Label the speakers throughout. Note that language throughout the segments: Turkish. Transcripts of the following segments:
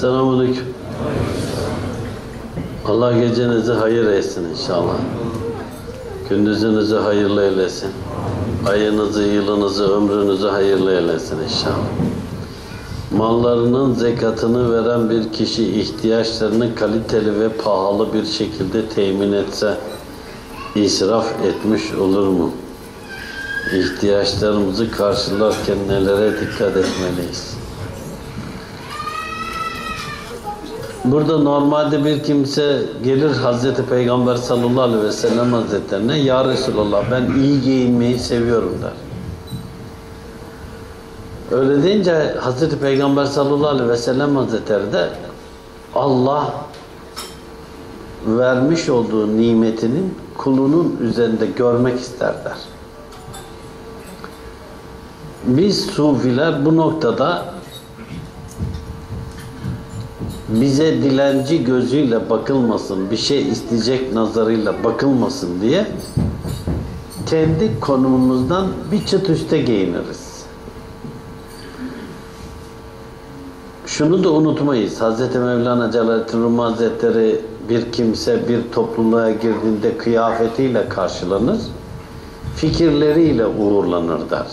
Speaker 1: Selamünaleyküm. Allah gecenizi hayır etsin inşallah. Gündüzünüzü hayırlı eylesin. Ayınızı, yılınızı, ömrünüzü hayırlı eylesin inşallah. Mallarının zekatını veren bir kişi ihtiyaçlarını kaliteli ve pahalı bir şekilde temin etse israf etmiş olur mu? İhtiyaçlarımızı karşılarken nelere dikkat etmeliyiz? Burada normalde bir kimse gelir Hazreti Peygamber sallallahu aleyhi ve sellem hazretlerine Ya Resulallah ben iyi giyinmeyi seviyorum der. Öyle deyince Hazreti Peygamber sallallahu aleyhi ve sellem hazretleri de Allah vermiş olduğu nimetinin kulunun üzerinde görmek ister der. Biz sufiler bu noktada bize dilenci gözüyle bakılmasın, bir şey isteyecek nazarıyla bakılmasın diye kendi konumumuzdan bir çıt üste giyiniriz. Şunu da unutmayız. Hz. Mevlana Celaleddin Rumi Hazretleri bir kimse bir topluluğa girdiğinde kıyafetiyle karşılanır, fikirleriyle uğurlanır der.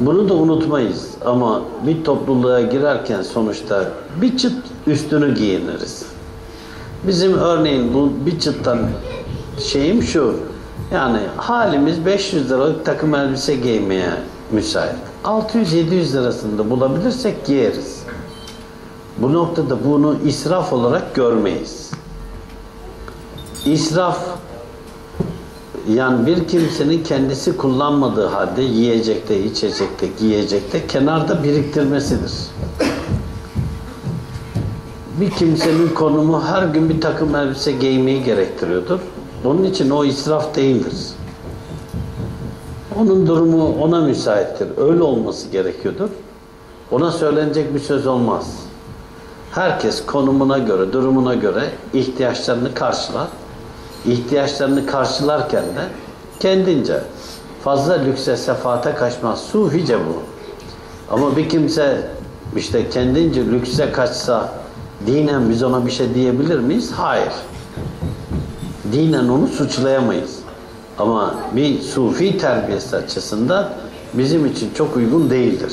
Speaker 1: Bunu da unutmayız ama bir topluluğa girerken sonuçta bir çıt üstünü giyiniriz. Bizim örneğin bu bir çıttan şeyim şu, yani halimiz 500 liralık takım elbise giymeye müsait. 600-700 lirasında bulabilirsek giyeriz. Bu noktada bunu israf olarak görmeyiz. İsraf yani bir kimsenin kendisi kullanmadığı halde yiyecekte, içecekte, giyecekte kenarda biriktirmesidir. Bir kimsenin konumu her gün bir takım elbise giymeyi gerektiriyordur. Onun için o israf değildir. Onun durumu ona müsaittir. Öyle olması gerekiyordur. Ona söylenecek bir söz olmaz. Herkes konumuna göre, durumuna göre ihtiyaçlarını karşılar ihtiyaçlarını karşılarken de kendince fazla lükse sefate kaçmaz. Sufice bu. Ama bir kimse işte kendince lükse kaçsa dinen biz ona bir şey diyebilir miyiz? Hayır. Dinen onu suçlayamayız. Ama bir sufi terbiyesi açısından bizim için çok uygun değildir.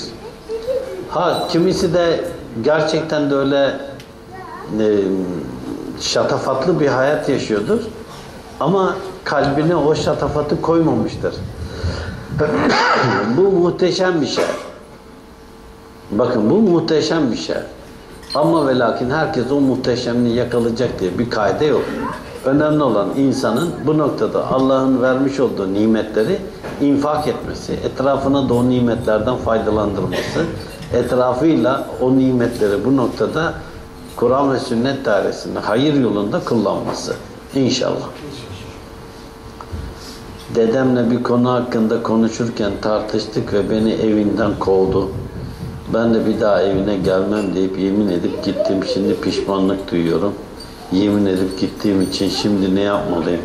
Speaker 1: Ha kimisi de gerçekten de öyle e, şatafatlı bir hayat yaşıyordur. Ama kalbine o şatafatı koymamıştır. bu muhteşem bir şey. Bakın bu muhteşem bir şey. Ama ve lakin herkes o muhteşemliği yakalayacak diye bir kaide yok. Önemli olan insanın bu noktada Allah'ın vermiş olduğu nimetleri infak etmesi, etrafına da o nimetlerden faydalandırması, etrafıyla o nimetleri bu noktada Kur'an ve sünnet dairesinde hayır yolunda kullanması. İnşallah. Dedemle bir konu hakkında konuşurken tartıştık ve beni evinden kovdu. Ben de bir daha evine gelmem deyip yemin edip gittim. Şimdi pişmanlık duyuyorum. Yemin edip gittiğim için şimdi ne yapmalıyım?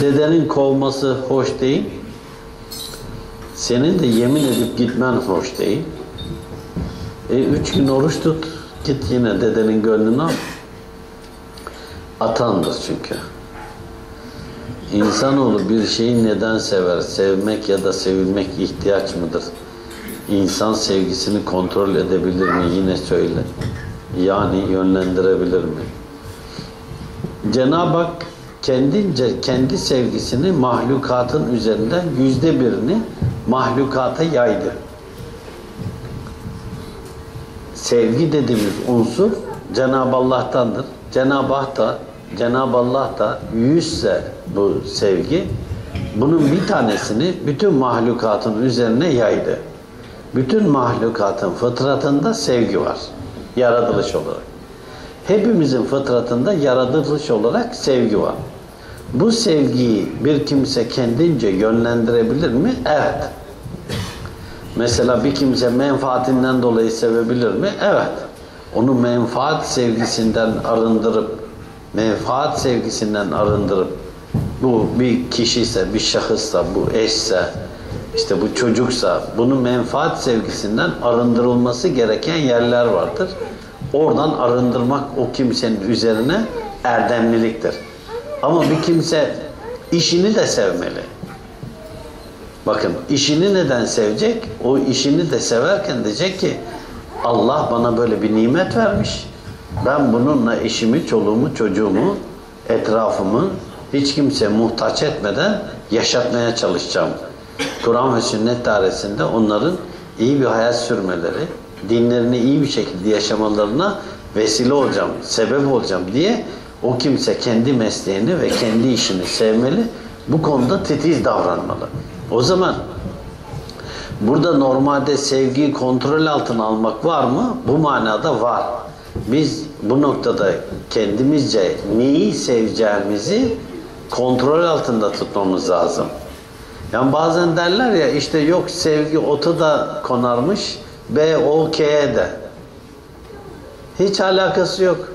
Speaker 1: Dedenin kovması hoş değil. Senin de yemin edip gitmen hoş değil. E, üç gün oruç tut. Git yine dedenin gönlünü al. Atandır çünkü. İnsanoğlu bir şeyi neden sever? Sevmek ya da sevilmek ihtiyaç mıdır? İnsan sevgisini kontrol edebilir mi? Yine söyle. Yani yönlendirebilir mi? Cenab-ı Hak kendince kendi sevgisini mahlukatın üzerinden yüzde birini mahlukata yaydı. Sevgi dediğimiz unsur Cenab-ı Allah'tandır. Cenab-ı Hak da Cenab-ı Allah da yüzse bu sevgi bunun bir tanesini bütün mahlukatın üzerine yaydı. Bütün mahlukatın fıtratında sevgi var. Yaratılış olarak. Hepimizin fıtratında yaratılış olarak sevgi var. Bu sevgiyi bir kimse kendince yönlendirebilir mi? Evet. Mesela bir kimse menfaatinden dolayı sevebilir mi? Evet. Onu menfaat sevgisinden arındırıp menfaat sevgisinden arındırıp bu bir kişiyse, bir şahıssa, bu eşse, işte bu çocuksa, bunu menfaat sevgisinden arındırılması gereken yerler vardır. Oradan arındırmak o kimsenin üzerine erdemliliktir. Ama bir kimse işini de sevmeli. Bakın işini neden sevecek? O işini de severken diyecek ki Allah bana böyle bir nimet vermiş. Ben bununla eşimi, çoluğumu, çocuğumu, etrafımı hiç kimse muhtaç etmeden yaşatmaya çalışacağım. Kur'an ve sünnet dairesinde onların iyi bir hayat sürmeleri, dinlerini iyi bir şekilde yaşamalarına vesile olacağım, sebep olacağım diye o kimse kendi mesleğini ve kendi işini sevmeli. Bu konuda titiz davranmalı. O zaman burada normalde sevgiyi kontrol altına almak var mı? Bu manada var. Biz bu noktada kendimizce neyi seveceğimizi kontrol altında tutmamız lazım. Yani bazen derler ya işte yok sevgi ota da konarmış B O K'ye de. Hiç alakası yok.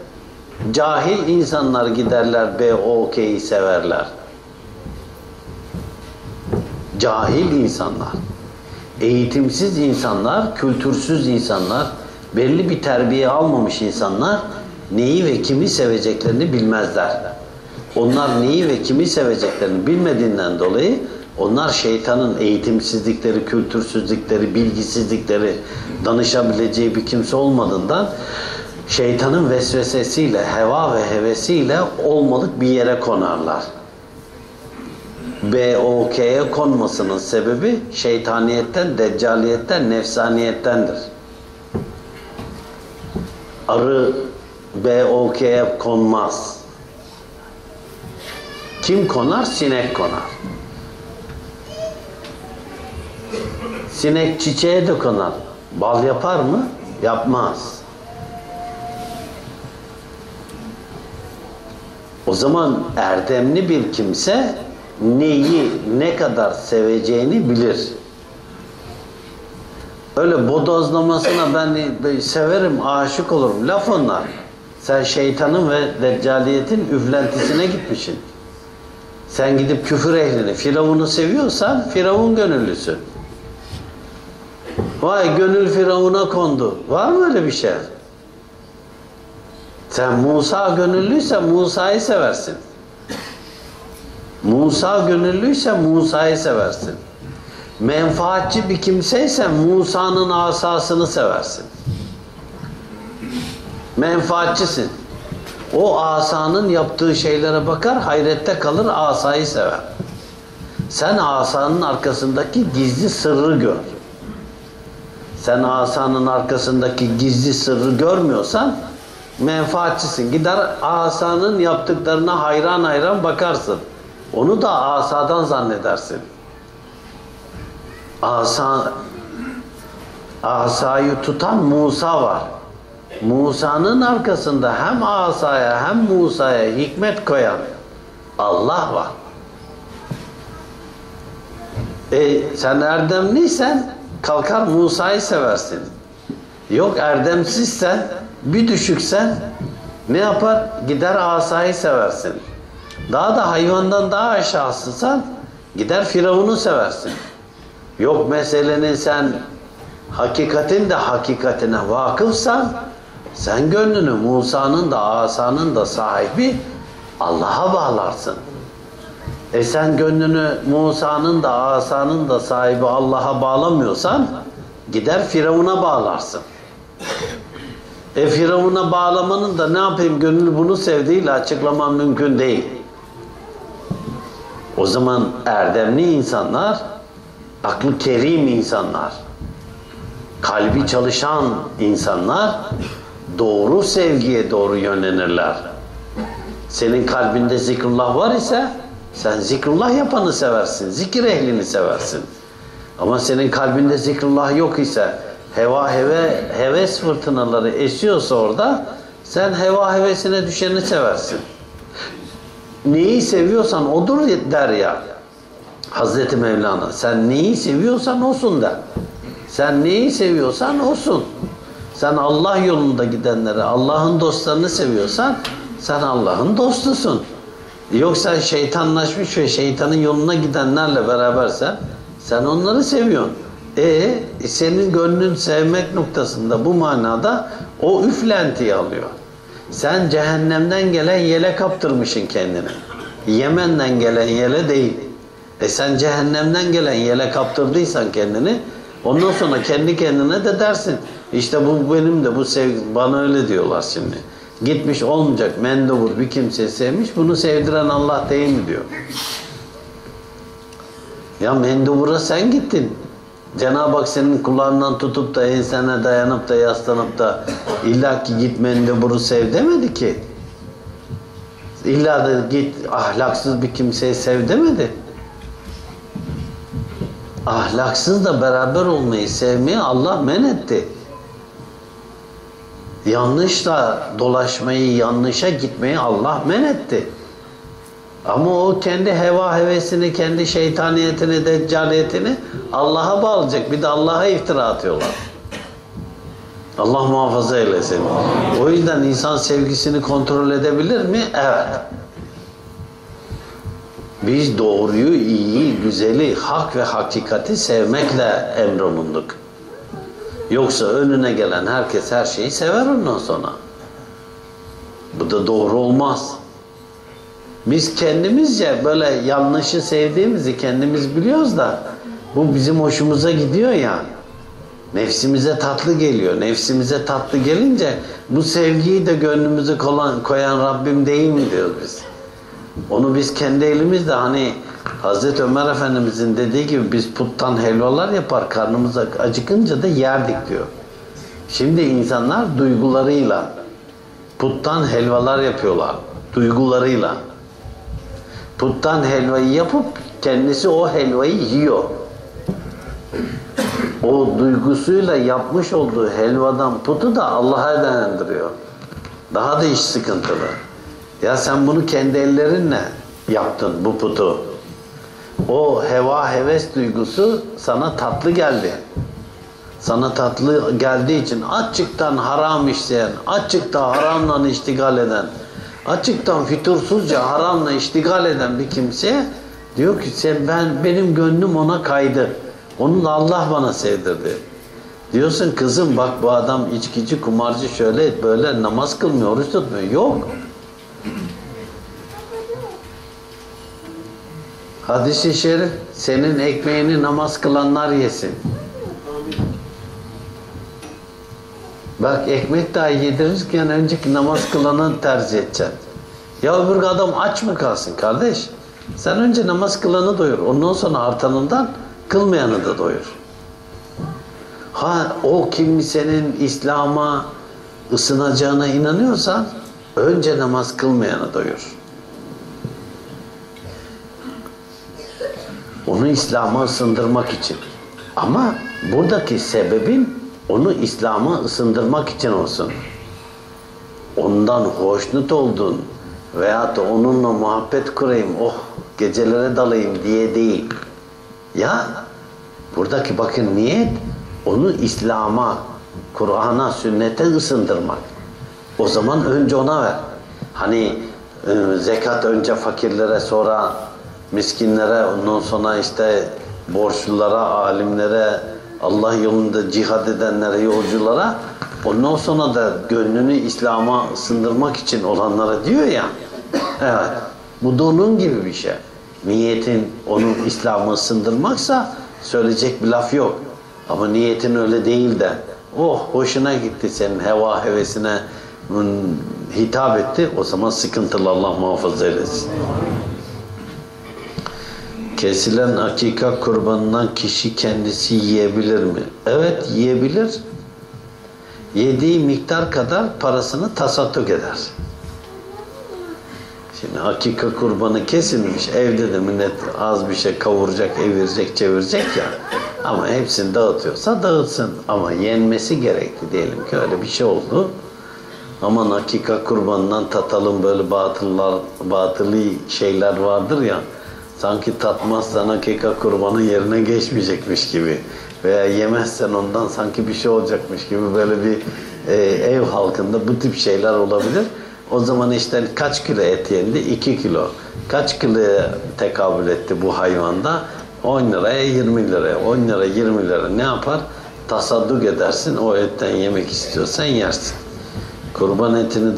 Speaker 1: Cahil insanlar giderler B O K'yi severler. Cahil insanlar, eğitimsiz insanlar, kültürsüz insanlar, belli bir terbiye almamış insanlar neyi ve kimi seveceklerini bilmezler. Onlar neyi ve kimi seveceklerini bilmediğinden dolayı onlar şeytanın eğitimsizlikleri, kültürsüzlükleri, bilgisizlikleri danışabileceği bir kimse olmadığından şeytanın vesvesesiyle, heva ve hevesiyle olmalık bir yere konarlar. B-O-K'ye konmasının sebebi şeytaniyetten, deccaliyetten, nefsaniyettendir. Arı B-O-K'ye konmaz. Kim konar? Sinek konar. Sinek çiçeğe de konar. Bal yapar mı? Yapmaz. O zaman erdemli bir kimse neyi ne kadar seveceğini bilir. Öyle bodozlamasına ben severim, aşık olurum. Laf onlar. Sen şeytanın ve deccaliyetin üflentisine gitmişsin. Sen gidip küfür ehlini, Firavun'u seviyorsan Firavun gönüllüsü. Vay gönül Firavun'a kondu. Var mı öyle bir şey? Sen Musa gönüllüysen Musa'yı seversin. Musa gönüllüyse Musa'yı seversin. Menfaatçi bir kimseysen Musa'nın asasını seversin. Menfaatçisin. O asanın yaptığı şeylere bakar, hayrette kalır, asayı sever. Sen asanın arkasındaki gizli sırrı gör. Sen asanın arkasındaki gizli sırrı görmüyorsan menfaatçisin. Gider asanın yaptıklarına hayran hayran bakarsın. Onu da asadan zannedersin. Asa asayı tutan Musa var. Musa'nın arkasında hem asaya hem Musa'ya hikmet koyan Allah var. E sen erdemliysen kalkar Musa'yı seversin. Yok erdemsizsen bir düşüksen ne yapar? Gider asayı seversin. Daha da hayvandan daha aşağısısan gider Firavun'u seversin. Yok meselenin sen hakikatin de hakikatine vakıfsan sen gönlünü Musa'nın da asanın da sahibi Allah'a bağlarsın. E sen gönlünü Musa'nın da asanın da sahibi Allah'a bağlamıyorsan gider Firavun'a bağlarsın. E Firavun'a bağlamanın da ne yapayım gönül bunu sevdiğiyle açıklamam mümkün değil. O zaman erdemli insanlar, aklı kerim insanlar, kalbi çalışan insanlar doğru sevgiye doğru yönlenirler. Senin kalbinde zikrullah var ise sen zikrullah yapanı seversin, zikir ehlini seversin. Ama senin kalbinde zikrullah yok ise heva heve heves fırtınaları esiyorsa orada sen heva hevesine düşeni seversin. Neyi seviyorsan odur der ya. Hazreti Mevlana sen neyi seviyorsan olsun der. Sen neyi seviyorsan olsun. Sen Allah yolunda gidenleri, Allah'ın dostlarını seviyorsan sen Allah'ın dostusun. Yoksa şeytanlaşmış ve şeytanın yoluna gidenlerle berabersen sen onları seviyorsun. E senin gönlün sevmek noktasında bu manada O üflentiyi alıyor. Sen cehennemden gelen yele kaptırmışsın kendini. Yemen'den gelen yele değil. E sen cehennemden gelen yele kaptırdıysan kendini ondan sonra kendi kendine de dersin. İşte bu benim de bu sevgi bana öyle diyorlar şimdi. Gitmiş olmayacak mendebur bir kimseyi sevmiş bunu sevdiren Allah değil mi diyor. Ya mendebura sen gittin. Cenab-ı Hak senin kulağından tutup da ensene dayanıp da yaslanıp da illa ki git mendeburu sev demedi ki. İlla da git ahlaksız bir kimseyi sev demedi. Ahlaksız da beraber olmayı, sevmeyi Allah men etti. Yanlışla dolaşmayı, yanlışa gitmeyi Allah men etti. Ama o kendi heva hevesini, kendi şeytaniyetini, deccaliyetini Allah'a bağlayacak. Bir de Allah'a iftira atıyorlar. Allah muhafaza eylesin. O yüzden insan sevgisini kontrol edebilir mi? Evet. Biz doğruyu, iyiyi, güzeli, hak ve hakikati sevmekle emrolunduk. Yoksa önüne gelen herkes her şeyi sever ondan sonra. Bu da doğru olmaz. Biz kendimizce böyle yanlışı sevdiğimizi kendimiz biliyoruz da bu bizim hoşumuza gidiyor ya. Nefsimize tatlı geliyor. Nefsimize tatlı gelince bu sevgiyi de gönlümüze koyan, koyan Rabbim değil mi diyoruz biz. Onu biz kendi elimizle hani Hazreti Ömer Efendimizin dediği gibi biz puttan helvalar yapar karnımız acıkınca da yerdik diyor. Şimdi insanlar duygularıyla puttan helvalar yapıyorlar. Duygularıyla. Puttan helvayı yapıp kendisi o helvayı yiyor. O duygusuyla yapmış olduğu helvadan putu da Allah'a dayandırıyor. Daha da iş sıkıntılı. Ya sen bunu kendi ellerinle yaptın bu putu. O heva heves duygusu sana tatlı geldi. Sana tatlı geldiği için açıktan haram işleyen, açıkta haramla iştigal eden, açıktan fütursuzca haramla iştigal eden bir kimseye diyor ki sen ben benim gönlüm ona kaydı. Onu da Allah bana sevdirdi. Diyorsun kızım bak bu adam içkici, kumarcı şöyle böyle namaz kılmıyor, oruç tutmuyor. Yok. Hadis-i şerif senin ekmeğini namaz kılanlar yesin. Bak ekmek dahi yedirirken önceki namaz kılanı tercih edeceksin. Ya öbür adam aç mı kalsın kardeş? Sen önce namaz kılanı doyur. Ondan sonra artanından kılmayanı da doyur. Ha o kimsenin İslam'a ısınacağına inanıyorsan önce namaz kılmayanı doyur. Onu İslam'a ısındırmak için. Ama buradaki sebebin onu İslam'a ısındırmak için olsun. Ondan hoşnut oldun veyahut da onunla muhabbet kurayım, oh gecelere dalayım diye değil. Ya buradaki bakın niyet onu İslam'a, Kur'an'a, sünnete ısındırmak. O zaman önce ona ver. Hani e, zekat önce fakirlere sonra miskinlere ondan sonra işte borçlulara, alimlere, Allah yolunda cihad edenlere, yolculara ondan sonra da gönlünü İslam'a ısındırmak için olanlara diyor ya evet bu da onun gibi bir şey. Niyetin onu İslam'a ısındırmaksa söyleyecek bir laf yok. Ama niyetin öyle değil de oh hoşuna gitti senin heva hevesine hitap etti o zaman sıkıntılı Allah muhafaza eylesin. Kesilen akika kurbanından kişi kendisi yiyebilir mi? Evet yiyebilir. Yediği miktar kadar parasını tasadduk eder. Şimdi akika kurbanı kesilmiş. Evde de millet az bir şey kavuracak, evirecek, çevirecek ya. Ama hepsini dağıtıyorsa dağıtsın. Ama yenmesi gerekti diyelim ki öyle bir şey oldu. Aman hakika kurbanından tatalım böyle batıllar, batılı şeyler vardır ya sanki tatmazsan hakika kurbanın yerine geçmeyecekmiş gibi veya yemezsen ondan sanki bir şey olacakmış gibi böyle bir e, ev halkında bu tip şeyler olabilir. O zaman işte kaç kilo et yendi? 2 kilo. Kaç kilo tekabül etti bu hayvanda? 10 liraya 20 liraya. 10 lira 20 lira ne yapar? Tasadduk edersin o etten yemek istiyorsan yersin. Kurban etini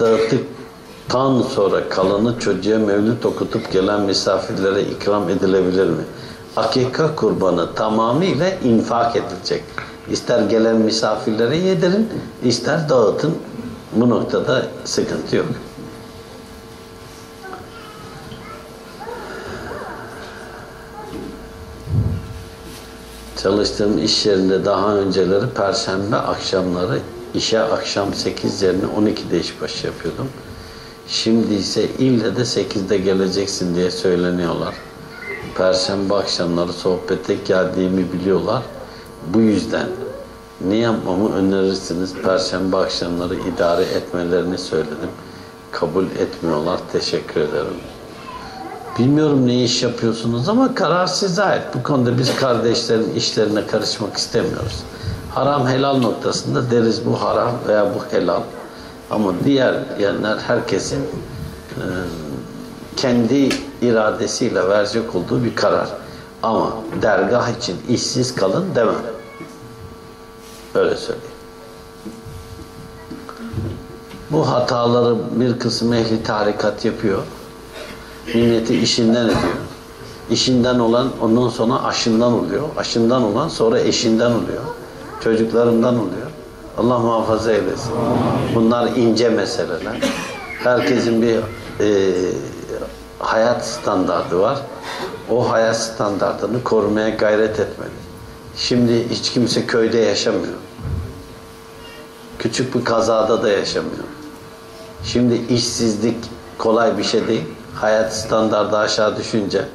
Speaker 1: dağıttıktan sonra kalanı çocuğa mevlüt okutup gelen misafirlere ikram edilebilir mi? Akika kurbanı tamamıyla infak edilecek. İster gelen misafirlere yedirin, ister dağıtın. Bu noktada sıkıntı yok. Çalıştığım iş yerinde daha önceleri perşembe akşamları işe akşam 8 yerine 12'de işbaşı yapıyordum. Şimdi ise ille de 8'de geleceksin diye söyleniyorlar. Perşembe akşamları sohbete geldiğimi biliyorlar. Bu yüzden ne yapmamı önerirsiniz? Perşembe akşamları idare etmelerini söyledim. Kabul etmiyorlar. Teşekkür ederim. Bilmiyorum ne iş yapıyorsunuz ama karar size ait. Bu konuda biz kardeşlerin işlerine karışmak istemiyoruz. Haram helal noktasında deriz bu haram veya bu helal. Ama diğer yerler herkesin e, kendi iradesiyle verecek olduğu bir karar. Ama dergah için işsiz kalın demem. Öyle söyleyeyim. Bu hataları bir kısım ehli tarikat yapıyor. Milleti işinden ediyor. İşinden olan ondan sonra aşından oluyor. Aşından olan sonra eşinden oluyor. Çocuklarından oluyor. Allah muhafaza eylesin. Bunlar ince meseleler. Herkesin bir e, hayat standardı var. O hayat standartını korumaya gayret etmeli. Şimdi hiç kimse köyde yaşamıyor. Küçük bir kazada da yaşamıyor. Şimdi işsizlik kolay bir şey değil. Hayat standardı aşağı düşünce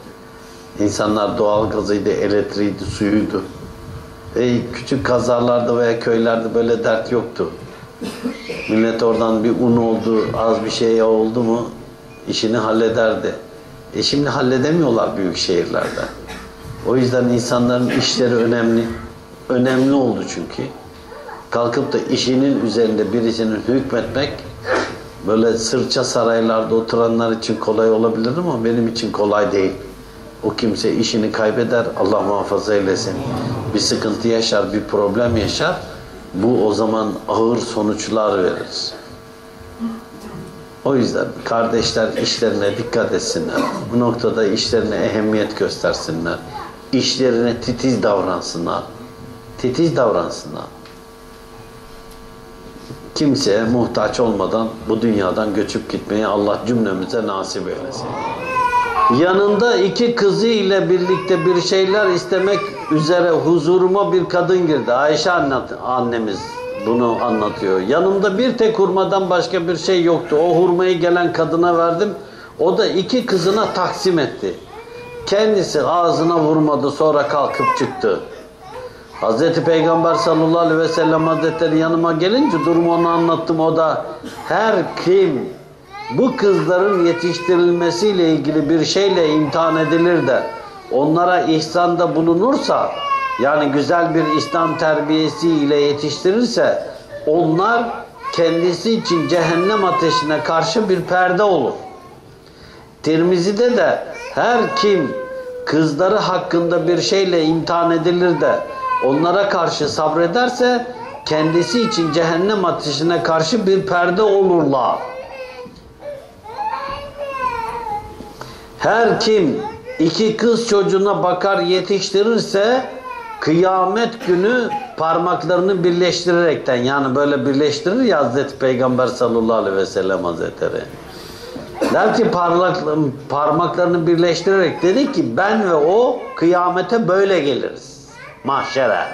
Speaker 1: insanlar doğal gazıydı, elektriğiydi, suyuydu. E, küçük kazalarda veya köylerde böyle dert yoktu. Millet oradan bir un oldu, az bir şey oldu mu işini hallederdi. E şimdi halledemiyorlar büyük şehirlerde. O yüzden insanların işleri önemli. Önemli oldu çünkü. Kalkıp da işinin üzerinde birisinin hükmetmek böyle sırça saraylarda oturanlar için kolay olabilir ama benim için kolay değil. O kimse işini kaybeder, Allah muhafaza eylesin. Bir sıkıntı yaşar, bir problem yaşar. Bu o zaman ağır sonuçlar verir. O yüzden kardeşler işlerine dikkat etsinler. Bu noktada işlerine ehemmiyet göstersinler. İşlerine titiz davransınlar. Titiz davransınlar. Kimseye muhtaç olmadan bu dünyadan göçüp gitmeyi Allah cümlemize nasip eylesin. Yanında iki kızı ile birlikte bir şeyler istemek üzere huzuruma bir kadın girdi. Ayşe anlat, annemiz bunu anlatıyor. Yanımda bir tek hurmadan başka bir şey yoktu. O hurmayı gelen kadına verdim. O da iki kızına taksim etti. Kendisi ağzına vurmadı sonra kalkıp çıktı. Hazreti Peygamber sallallahu aleyhi ve sellem hazretleri yanıma gelince durumu onu anlattım. O da her kim bu kızların yetiştirilmesiyle ilgili bir şeyle imtihan edilir de onlara ihsanda bulunursa yani güzel bir İslam terbiyesi ile yetiştirirse onlar kendisi için cehennem ateşine karşı bir perde olur. Tirmizi'de de her kim kızları hakkında bir şeyle imtihan edilir de onlara karşı sabrederse kendisi için cehennem ateşine karşı bir perde olurlar. Her kim iki kız çocuğuna bakar yetiştirirse kıyamet günü parmaklarını birleştirerekten yani böyle birleştirir ya Hazreti Peygamber sallallahu aleyhi ve sellem hazretleri. Der ki parmaklarını birleştirerek dedi ki ben ve o kıyamete böyle geliriz. Mahşere.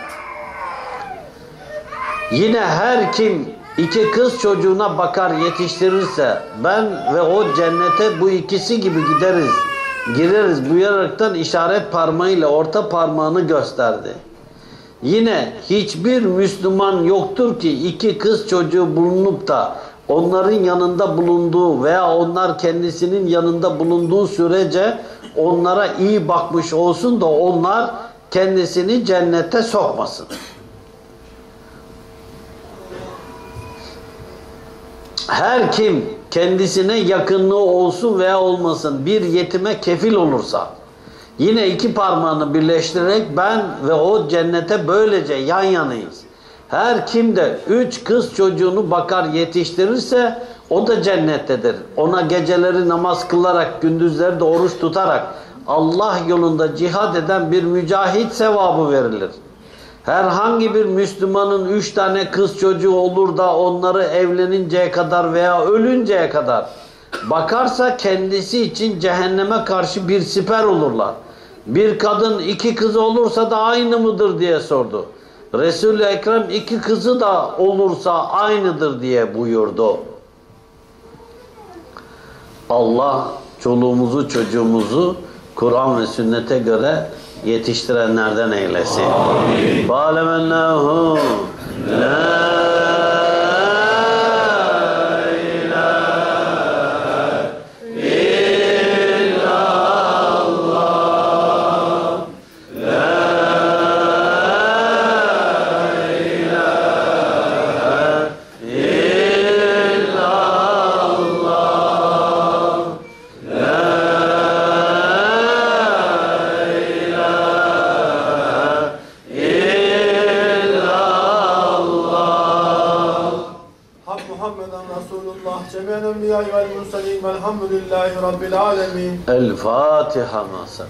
Speaker 1: Yine her kim iki kız çocuğuna bakar yetiştirirse ben ve o cennete bu ikisi gibi gideriz. Gireriz buyuraraktan işaret parmağıyla orta parmağını gösterdi. Yine hiçbir Müslüman yoktur ki iki kız çocuğu bulunup da onların yanında bulunduğu veya onlar kendisinin yanında bulunduğu sürece onlara iyi bakmış olsun da onlar kendisini cennete sokmasın. Her kim kendisine yakınlığı olsun veya olmasın bir yetime kefil olursa yine iki parmağını birleştirerek ben ve o cennete böylece yan yanayız. Her kim de üç kız çocuğunu bakar yetiştirirse o da cennettedir. Ona geceleri namaz kılarak, gündüzleri de oruç tutarak Allah yolunda cihad eden bir mücahit sevabı verilir. Herhangi bir Müslümanın üç tane kız çocuğu olur da onları evleninceye kadar veya ölünceye kadar bakarsa kendisi için cehenneme karşı bir siper olurlar. Bir kadın iki kızı olursa da aynı mıdır diye sordu. Resul-i Ekrem iki kızı da olursa aynıdır diye buyurdu. Allah çoluğumuzu çocuğumuzu Kur'an ve sünnete göre yetiştirenlerden eylesin. Bâlemennehu la
Speaker 2: velhamdülillahi rabbil alemin.
Speaker 1: El Fatiha masal.